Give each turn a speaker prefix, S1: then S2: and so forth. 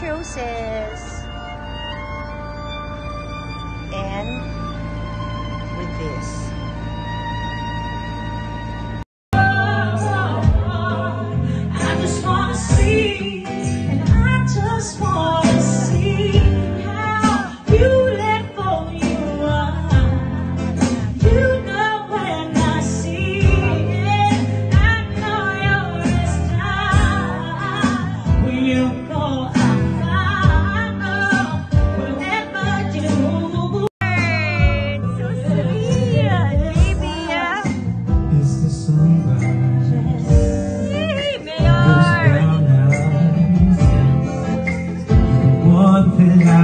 S1: Roses. And with this.
S2: One